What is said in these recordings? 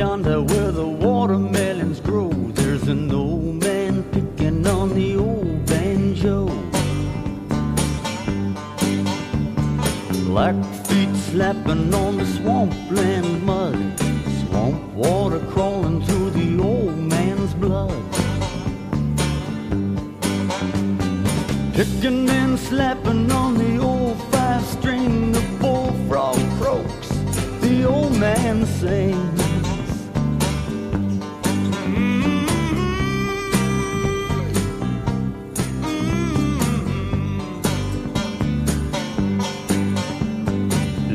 There where the watermelons grow, there's an old man picking on the old banjo. Black feet slapping on the swampland mud, swamp water crawling through the old man's blood. Picking and slapping on the old five string, the bullfrog croaks, the old man sings.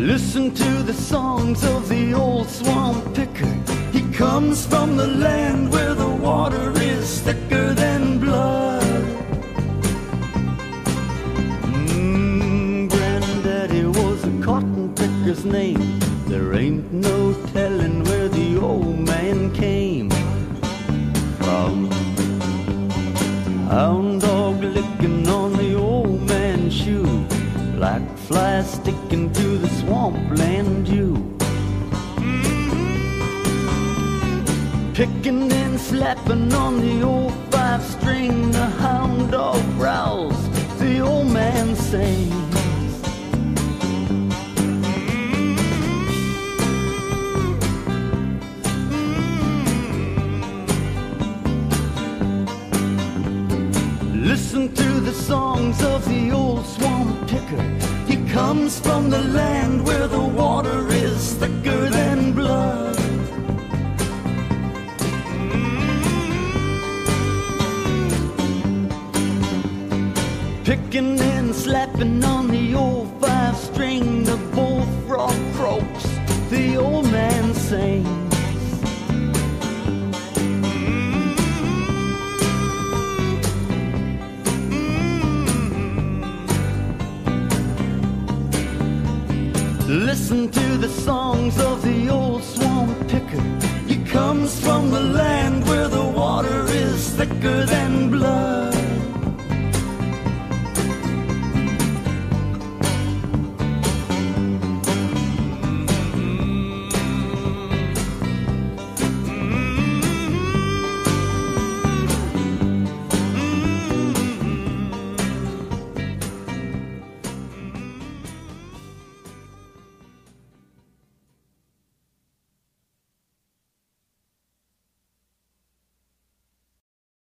Listen to the songs of the old swamp picker. He comes from the land where the water is thicker than blood. Mmm, Granddaddy was a cotton picker's name. There ain't no telling where the old man came from. To the swampland dew. Mm-hmm. Picking and slapping on the old five string, the hound dog growls, the old man sings. Mm-hmm. Mm-hmm. Listen to the songs of the old swamp picker. Comes from the land where the water is thicker than blood. Picking and slapping on the old five string, the bullfrog croaks, the old man sings. Listen to the songs of the old swamp picker. He comes from the land where the water is thicker than blood.